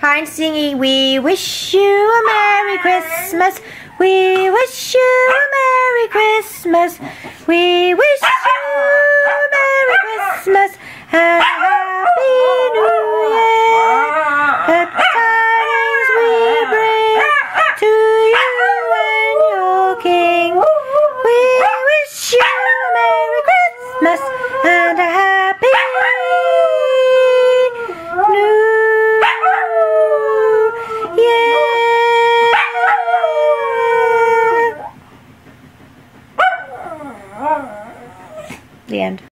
Hi, and singing. We wish you a Merry Christmas. We wish you a Merry Christmas. We wish you a Merry Christmas and a Happy New Year. The tidings we bring to you and your King. We wish you a Merry Christmas and a Happy The end.